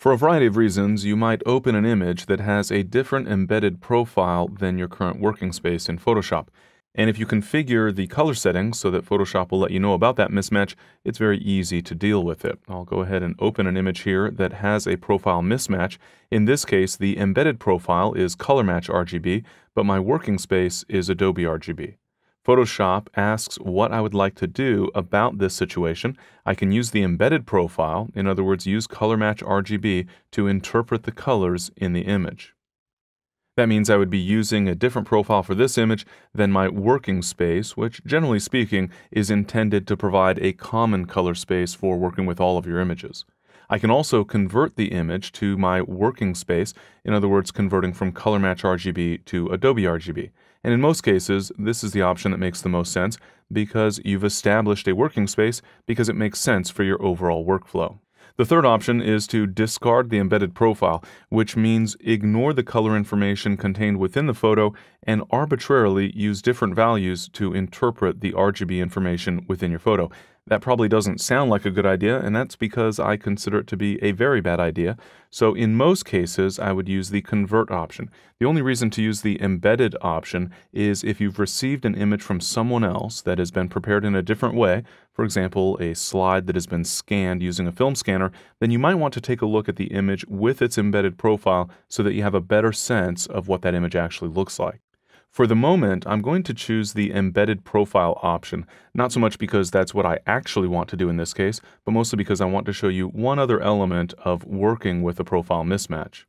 For a variety of reasons, you might open an image that has a different embedded profile than your current working space in Photoshop. And if you configure the color settings so that Photoshop will let you know about that mismatch, it's very easy to deal with it. I'll go ahead and open an image here that has a profile mismatch. In this case, the embedded profile is Color Match RGB, but my working space is Adobe RGB. Photoshop asks what I would like to do about this situation. I can use the embedded profile, in other words, use Color Match RGB to interpret the colors in the image. That means I would be using a different profile for this image than my working space, which generally speaking is intended to provide a common color space for working with all of your images. I can also convert the image to my working space, in other words, converting from Color Match RGB to Adobe RGB. And in most cases, this is the option that makes the most sense because you've established a working space because it makes sense for your overall workflow. The third option is to discard the embedded profile, which means ignore the color information contained within the photo and arbitrarily use different values to interpret the RGB information within your photo. That probably doesn't sound like a good idea, and that's because I consider it to be a very bad idea. So in most cases, I would use the convert option. The only reason to use the embedded option is if you've received an image from someone else that has been prepared in a different way, for example, a slide that has been scanned using a film scanner, then you might want to take a look at the image with its embedded profile so that you have a better sense of what that image actually looks like. For the moment, I'm going to choose the embedded profile option, not so much because that's what I actually want to do in this case, but mostly because I want to show you one other element of working with a profile mismatch.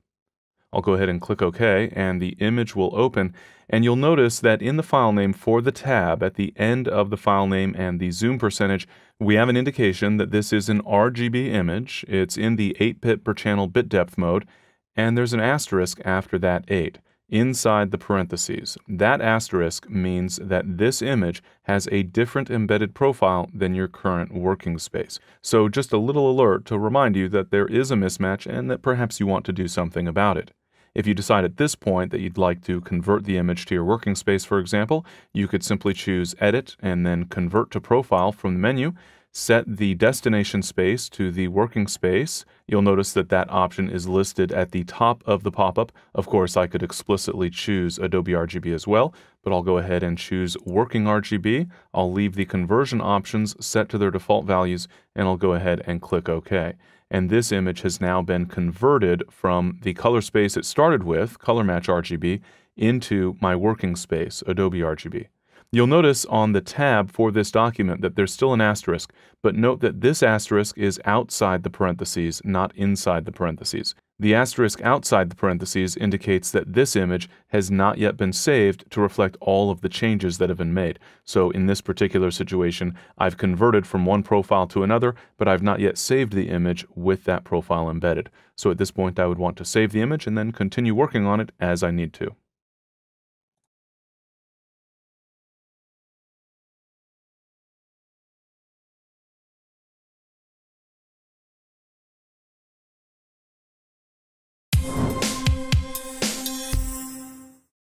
I'll go ahead and click OK, and the image will open, and you'll notice that in the file name for the tab at the end of the file name and the zoom percentage, we have an indication that this is an RGB image. It's in the 8-bit per channel bit depth mode, and there's an asterisk after that 8 inside the parentheses. That asterisk means that this image has a different embedded profile than your current working space. So just a little alert to remind you that there is a mismatch and that perhaps you want to do something about it. If you decide at this point that you'd like to convert the image to your working space, for example, you could simply choose Edit and then Convert to Profile from the menu, set the destination space to the working space. You'll notice that that option is listed at the top of the pop-up. Of course, I could explicitly choose Adobe RGB as well, but I'll go ahead and choose Working RGB. I'll leave the conversion options set to their default values, and I'll go ahead and click OK. And this image has now been converted from the color space it started with, Color Match RGB, into my working space, Adobe RGB. You'll notice on the tab for this document that there's still an asterisk, but note that this asterisk is outside the parentheses, not inside the parentheses. The asterisk outside the parentheses indicates that this image has not yet been saved to reflect all of the changes that have been made. So in this particular situation, I've converted from one profile to another, but I've not yet saved the image with that profile embedded. So at this point, I would want to save the image and then continue working on it as I need to.